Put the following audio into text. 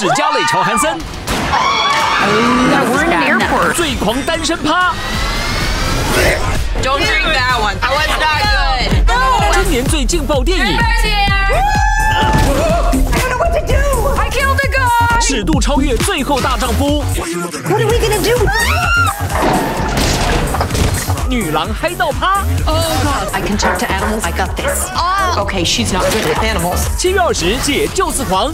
史嘉蕾·乔韩森。最狂单身趴。今年最劲爆电影。尺度超越《最后大丈夫》。女郎嗨到趴。七月二十，解救四狂。